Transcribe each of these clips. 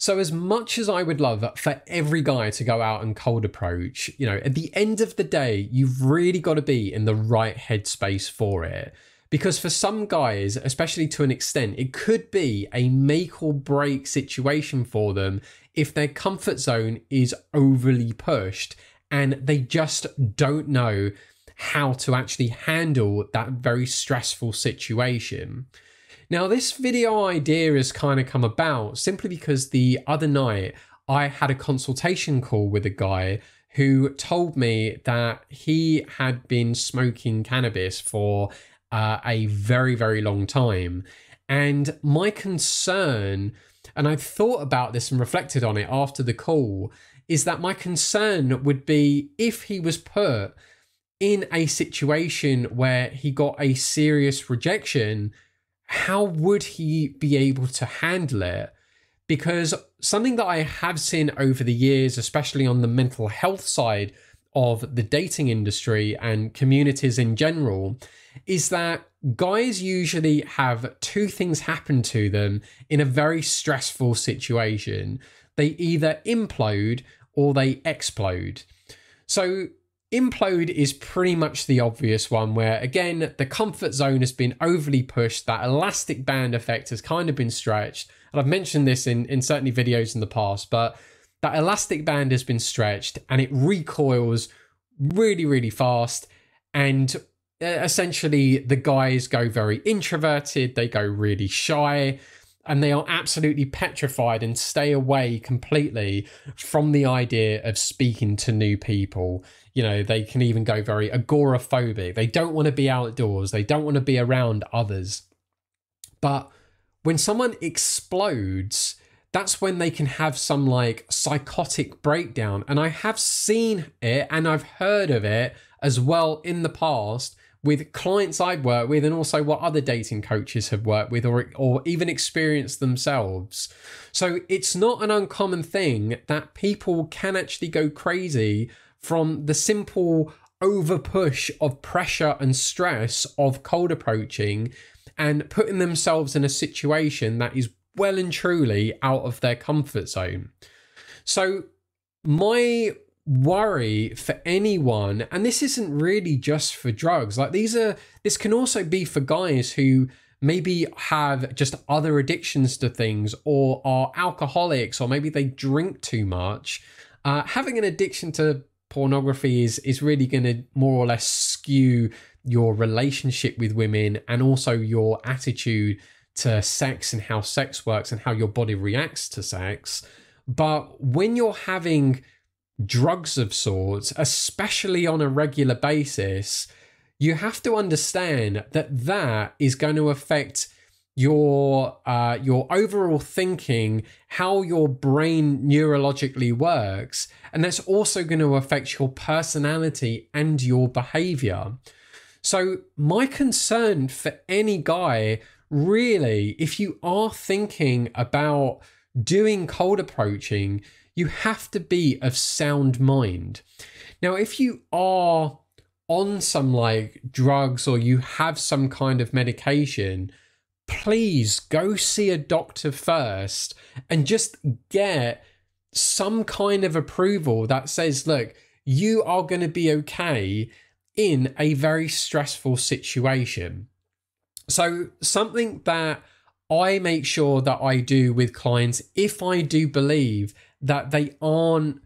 So, as much as I would love for every guy to go out and cold approach, you know, at the end of the day, you've really got to be in the right headspace for it. Because for some guys, especially to an extent, it could be a make or break situation for them if their comfort zone is overly pushed and they just don't know how to actually handle that very stressful situation. Now, this video idea has kind of come about simply because the other night I had a consultation call with a guy who told me that he had been smoking cannabis for uh, a very, very long time. And my concern, and I've thought about this and reflected on it after the call, is that my concern would be if he was put in a situation where he got a serious rejection how would he be able to handle it? Because something that I have seen over the years, especially on the mental health side of the dating industry and communities in general, is that guys usually have two things happen to them in a very stressful situation. They either implode or they explode. So Implode is pretty much the obvious one where, again, the comfort zone has been overly pushed. That elastic band effect has kind of been stretched. And I've mentioned this in, in certainly videos in the past, but that elastic band has been stretched and it recoils really, really fast. And uh, essentially, the guys go very introverted, they go really shy, and they are absolutely petrified and stay away completely from the idea of speaking to new people. You know they can even go very agoraphobic. They don't want to be outdoors. They don't want to be around others. But when someone explodes that's when they can have some like psychotic breakdown. And i have seen it and i've heard of it as well in the past with clients I've worked with and also what other dating coaches have worked with or, or even experienced themselves. So it's not an uncommon thing that people can actually go crazy from the simple over push of pressure and stress of cold approaching and putting themselves in a situation that is well and truly out of their comfort zone. So, my worry for anyone, and this isn't really just for drugs, like these are, this can also be for guys who maybe have just other addictions to things or are alcoholics or maybe they drink too much. Uh, having an addiction to pornography is is really going to more or less skew your relationship with women and also your attitude to sex and how sex works and how your body reacts to sex. But when you're having drugs of sorts, especially on a regular basis, you have to understand that that is going to affect your uh, your overall thinking, how your brain neurologically works, and that's also going to affect your personality and your behavior. So, my concern for any guy, really, if you are thinking about doing cold approaching, you have to be of sound mind. Now, if you are on some like drugs or you have some kind of medication, please go see a doctor first and just get some kind of approval that says, look, you are going to be okay in a very stressful situation. So, something that I make sure that I do with clients, if I do believe that they aren't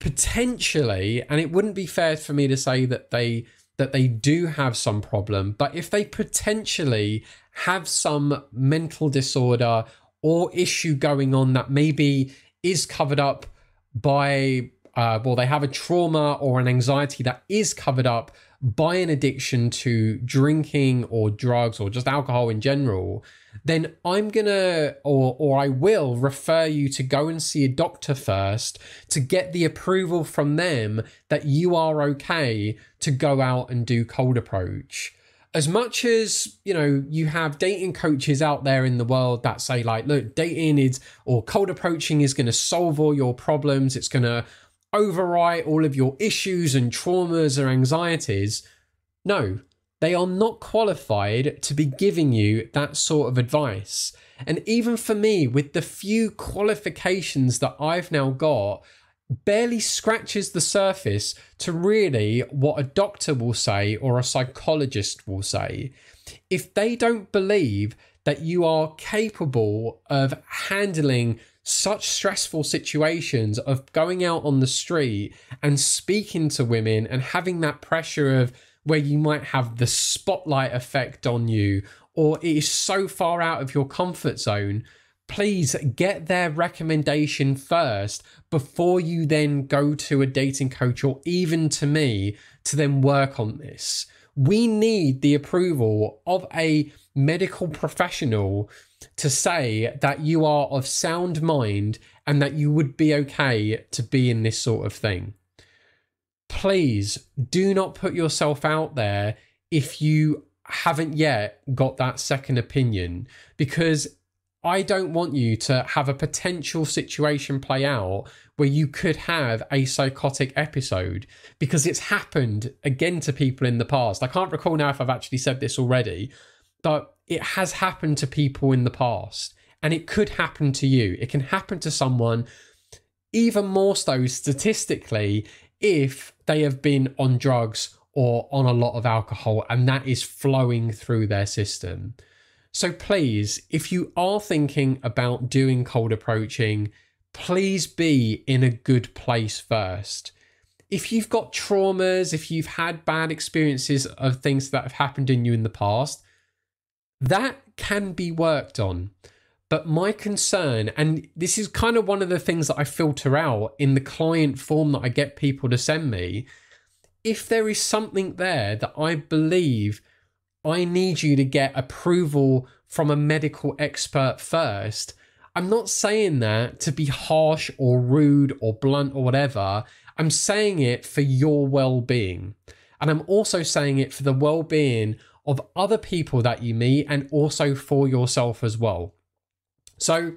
potentially, and it wouldn't be fair for me to say that they that they do have some problem, but if they potentially have some mental disorder or issue going on that maybe is covered up by, uh, well, they have a trauma or an anxiety that is covered up by an addiction to drinking or drugs or just alcohol in general, then I'm gonna or or I will refer you to go and see a doctor first to get the approval from them that you are okay to go out and do cold approach. As much as you know you have dating coaches out there in the world that say like look dating is or cold approaching is going to solve all your problems. It's going to overwrite all of your issues and traumas or anxieties no they are not qualified to be giving you that sort of advice And even for me, with the few qualifications that I've now got, barely scratches the surface to really what a doctor will say or a psychologist will say. If they don't believe that you are capable of handling such stressful situations of going out on the street and speaking to women and having that pressure of where you might have the spotlight effect on you or it is so far out of your comfort zone please get their recommendation first before you then go to a dating coach or even to me to then work on this. We need the approval of a medical professional to say that you are of sound mind and that you would be okay to be in this sort of thing. Please do not put yourself out there if you haven't yet got that second opinion because I don't want you to have a potential situation play out where you could have a psychotic episode because it's happened again to people in the past. I can't recall now if I've actually said this already, but it has happened to people in the past and it could happen to you. It can happen to someone even more so statistically if they have been on drugs or on a lot of alcohol and that is flowing through their system. So please, if you are thinking about doing cold approaching, please be in a good place first. If you've got traumas, if you've had bad experiences of things that have happened in you in the past, that can be worked on. But my concern, and this is kind of one of the things that I filter out in the client form that I get people to send me, if there is something there that I believe I need you to get approval from a medical expert first. I'm not saying that to be harsh or rude or blunt or whatever. I'm saying it for your well being. And I'm also saying it for the well being of other people that you meet and also for yourself as well. So,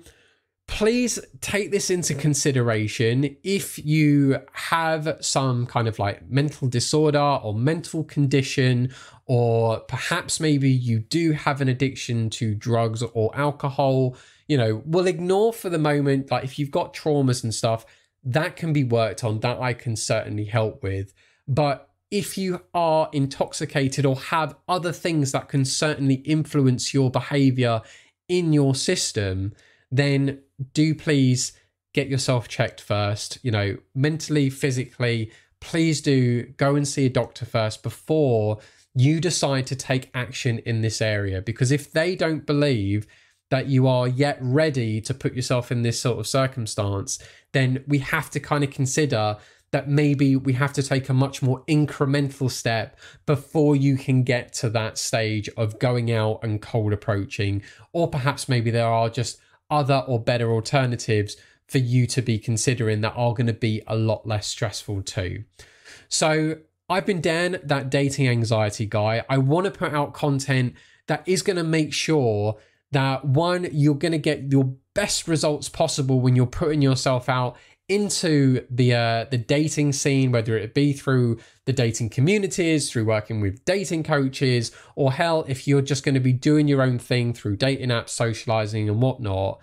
please take this into consideration if you have some kind of like mental disorder or mental condition or perhaps maybe you do have an addiction to drugs or alcohol you know we'll ignore for the moment like if you've got traumas and stuff that can be worked on that i can certainly help with. But if you are intoxicated or have other things that can certainly influence your behavior in your system then do please get yourself checked first. You know, mentally, physically, please do go and see a doctor first before you decide to take action in this area. Because if they don't believe that you are yet ready to put yourself in this sort of circumstance, then we have to kind of consider that maybe we have to take a much more incremental step before you can get to that stage of going out and cold approaching. Or perhaps maybe there are just other or better alternatives for you to be considering that are going to be a lot less stressful too. So, I've been Dan, that dating anxiety guy. I want to put out content that is going to make sure that one, you're going to get your best results possible when you're putting yourself out into the uh, the dating scene, whether it be through the dating communities, through working with dating coaches, or hell, if you're just going to be doing your own thing through dating apps, socializing, and whatnot.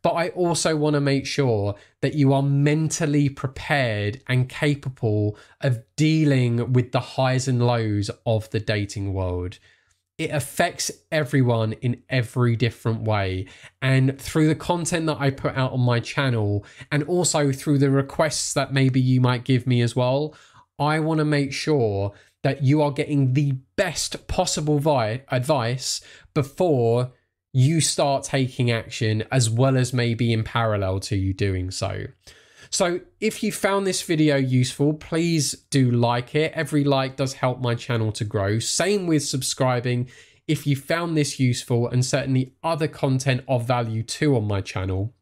But I also want to make sure that you are mentally prepared and capable of dealing with the highs and lows of the dating world it affects everyone in every different way. And through the content that I put out on my channel, and also through the requests that maybe you might give me as well, I want to make sure that you are getting the best possible vi- advice before you start taking action, as well as maybe in parallel to you doing so. So if you found this video useful, please do like it. Every like does help my channel to grow. Same with subscribing if you found this useful and certainly other content of value too on my channel.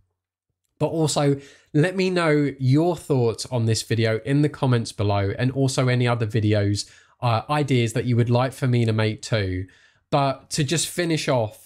But also let me know your thoughts on this video in the comments below and also any other videos, uh, ideas that you would like for me to make too. But to just finish off,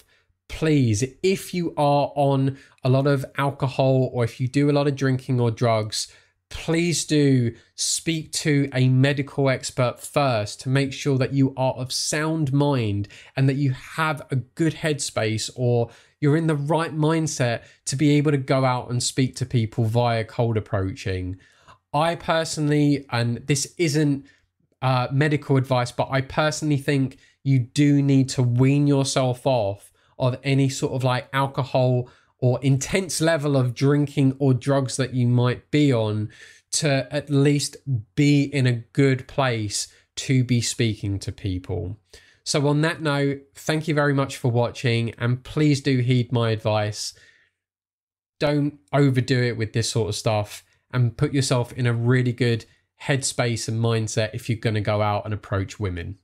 please, if you are on a lot of alcohol or if you do a lot of drinking or drugs, please do speak to a medical expert first to make sure that you are of sound mind and that you have a good headspace or you're in the right mindset to be able to go out and speak to people via cold approaching. I personally, and this isn't uh, medical advice, but I personally think you do need to wean yourself off of any sort of like alcohol or intense level of drinking or drugs that you might be on to at least be in a good place to be speaking to people. So, on that note, thank you very much for watching, and please do heed my advice. Don't overdo it with this sort of stuff and put yourself in a really good headspace and mindset if you're going to go out and approach women.